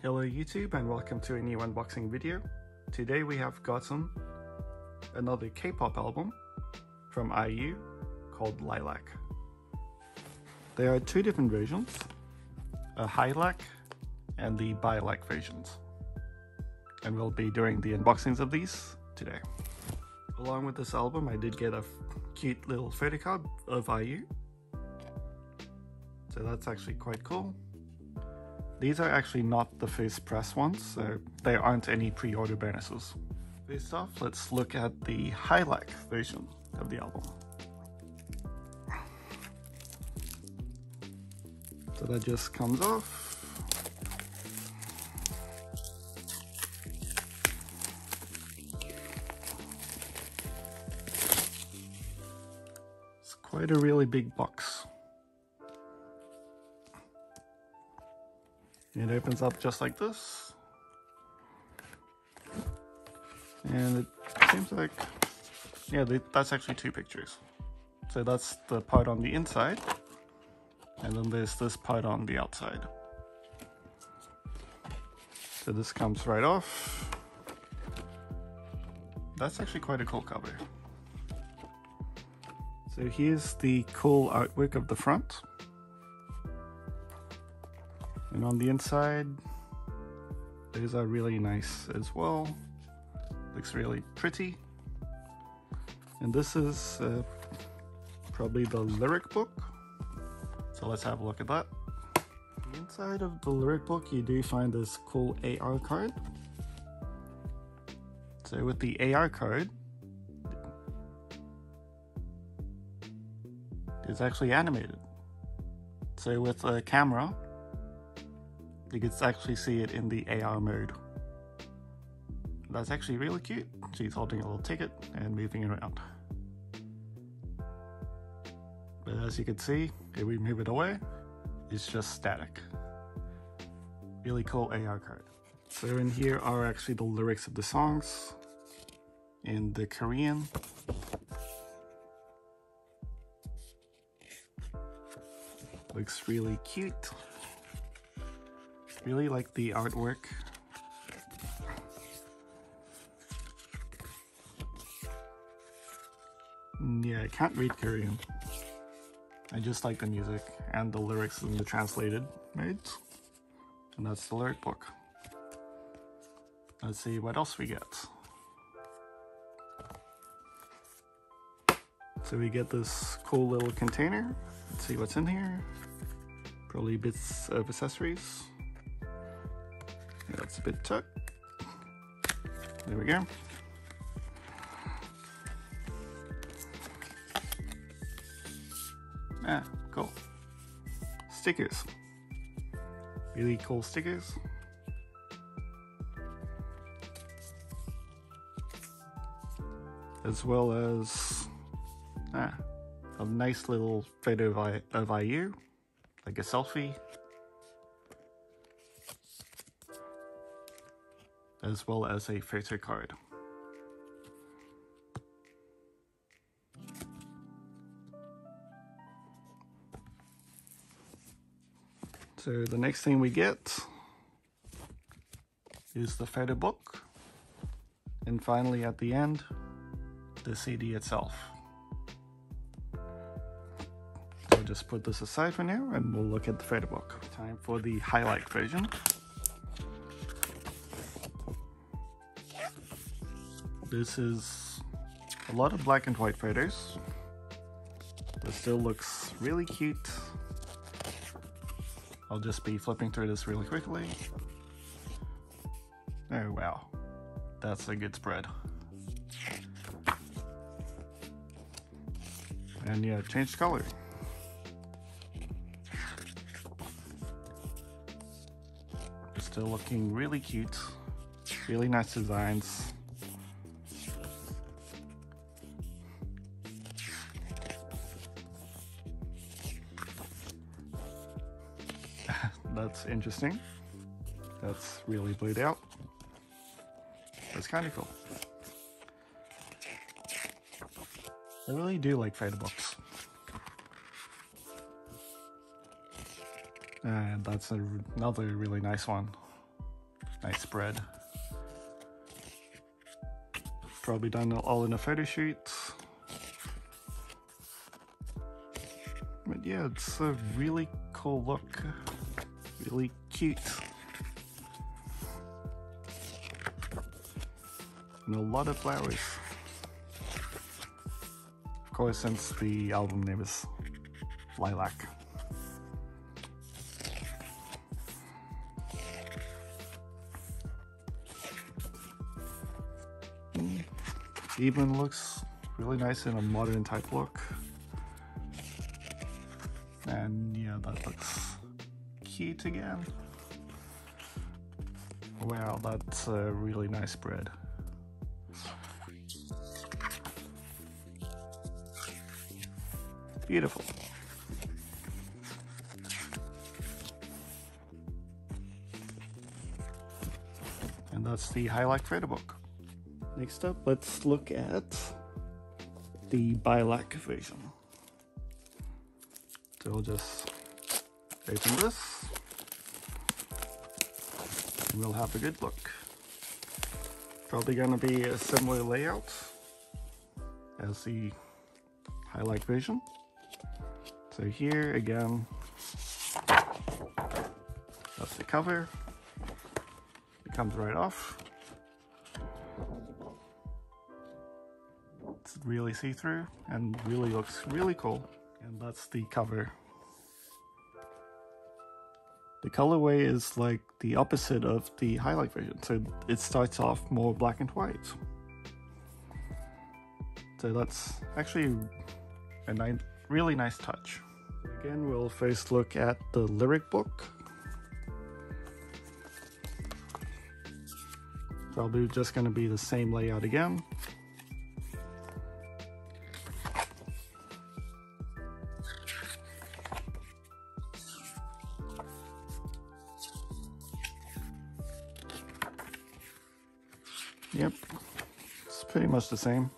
Hello YouTube and welcome to a new unboxing video. Today we have gotten another K-pop album from IU called Lilac. There are two different versions, a Hilac and the Bylac versions. And we'll be doing the unboxings of these today. Along with this album I did get a cute little photo card of IU. So that's actually quite cool. These are actually not the first press ones, so there aren't any pre-order bonuses. First off, let's look at the Hilac version of the album. So that just comes off. It's quite a really big box. It opens up just like this. And it seems like, yeah, that's actually two pictures. So that's the part on the inside. And then there's this part on the outside. So this comes right off. That's actually quite a cool cover. So here's the cool artwork of the front. And on the inside, these are really nice as well. Looks really pretty. And this is uh, probably the lyric book. So let's have a look at that. Inside of the lyric book, you do find this cool AR card. So with the AR card, it's actually animated. So with a camera, you can actually see it in the AR mode. That's actually really cute. She's holding a little ticket and moving it around. But as you can see, if we move it away, it's just static. Really cool AR card. So in here are actually the lyrics of the songs in the Korean. Looks really cute really like the artwork. Yeah, I can't read Korean. I just like the music and the lyrics in the translated right? And that's the lyric book. Let's see what else we get. So we get this cool little container. Let's see what's in here. Probably bits of accessories. That's a bit tuck. There we go. Ah, cool. Stickers. Really cool stickers. As well as ah, a nice little photo of, of IU, like a selfie. As well as a photo card. So the next thing we get is the photo book. And finally at the end, the CD itself. I'll just put this aside for now and we'll look at the photo book. Time for the Hilac version. This is a lot of black and white photos. This still looks really cute. I'll just be flipping through this really quickly. Oh wow, that's a good spread. And yeah, changed color. still looking really cute. Really nice designs. Interesting. That's really blued out. That's kind of cool. I really do like photo books. And that's a, another really nice one. Nice spread. Probably done all in a photo shoot. But yeah, it's a really cool look. Really cute. And a lot of flowers. Of course, since the album name is Lilac. even looks really nice in a modern type look. And yeah, that looks cute again. Wow, that's a really nice bread. Beautiful. And that's the Hilac Photo Book. Next up, let's look at the Bylac version. So I'll just open this. We'll have a good look. Probably gonna be a similar layout as the Hilac version. So here again, that's the cover. It comes right off. It's really see-through and really looks really cool. And that's the cover. The colorway is like the opposite of the Hilac version, so it starts off more black and white. So that's actually a ni really nice touch. Again, we'll first look at the lyric book. Probably just going to be the same layout again. Yep, it's pretty much the same.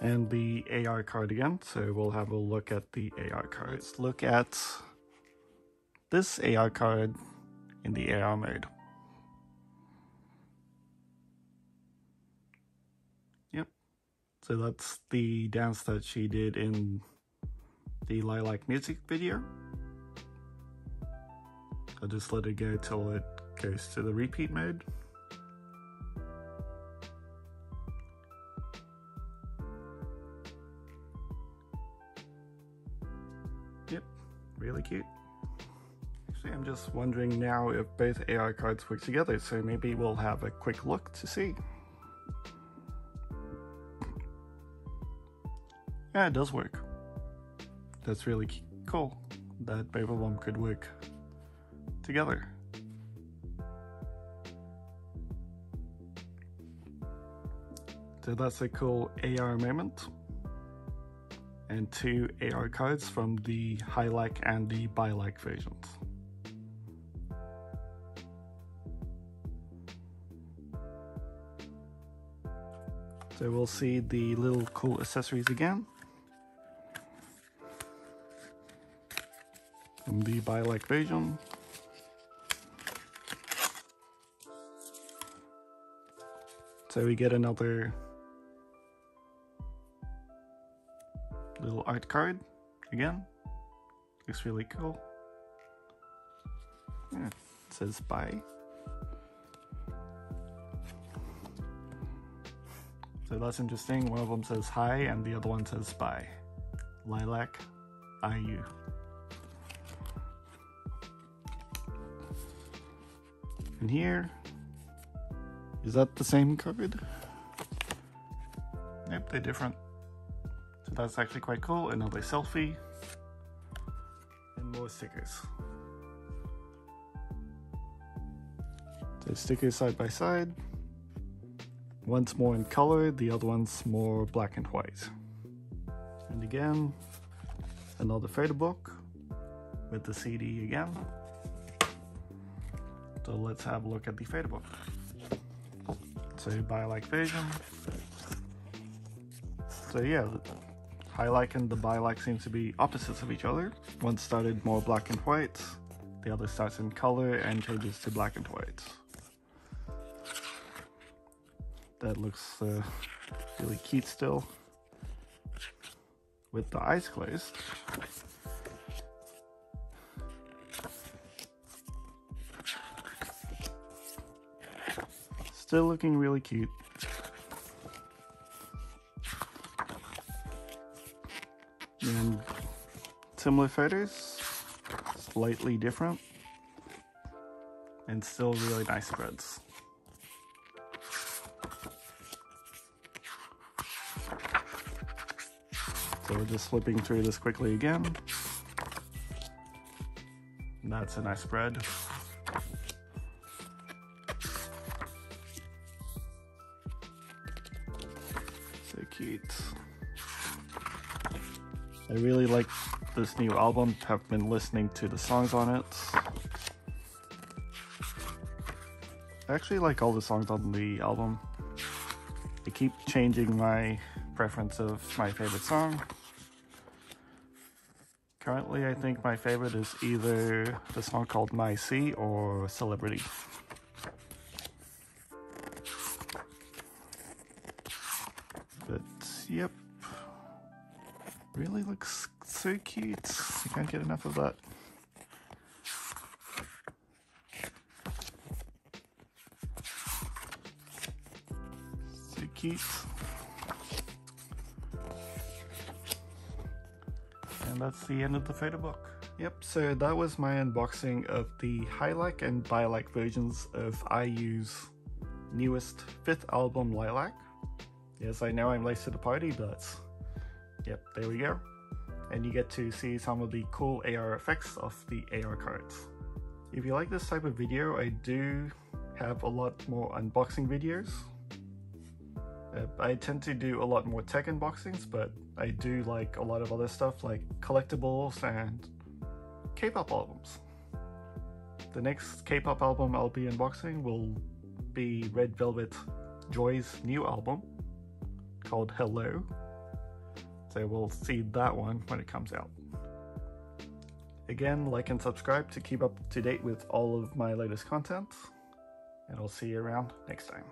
And the AR card again, so we'll have a look at the AR card. Let's look at this AR card in the AR mode. Yep, so that's the dance that she did in the Lilac music video. I'll just let it go till it goes to the repeat mode. Really cute. Actually, I'm just wondering now if both AR cards work together, so maybe we'll have a quick look to see. Yeah, it does work. That's really cool that both of them could work together. So that's a cool AR moment. And two AR cards from the Hilac and the Bylac versions. So we'll see the little cool accessories again. From the Bilac version. So we get another little art card again. Looks really cool. Yeah, it says bye. So that's interesting. One of them says hi and the other one says bye. Lilac IU. And here, is that the same card? Nope, they're different. That's actually quite cool. Another selfie. And more stickers. So stickers side by side. One's more in color, the other one's more black and white. And again, another photo book with the CD again. So let's have a look at the photo book. So Bylac version. So yeah, Hilac and the Bylac seem to be opposites of each other. One started more black and white, the other starts in color and changes to black and white. That looks uh, really cute still. With the eyes closed. Still looking really cute. And similar photos, slightly different, and still really nice spreads. So we're just flipping through this quickly again. And that's a nice spread. So cute. I really like this new album, have been listening to the songs on it. I actually like all the songs on the album. I keep changing my preference of my favorite song. Currently, I think my favorite is either the song called My Sea or Celebrity. Really looks so cute. I can't get enough of that. So cute. And that's the end of the photo book. Yep, so that was my unboxing of the Hilac and Bylac versions of IU's newest fifth album, Lilac. Yes, I know I'm late to the party, but yep, there we go. And you get to see some of the cool AR effects of the AR cards. If you like this type of video, I do have a lot more unboxing videos. Uh, I tend to do a lot more tech unboxings, but I do like a lot of other stuff like collectibles and K-pop albums. The next K-pop album I'll be unboxing will be Red Velvet Joy's new album called Hello. So we'll see that one when it comes out. Again, like and subscribe to keep up to date with all of my latest content, and I'll see you around next time.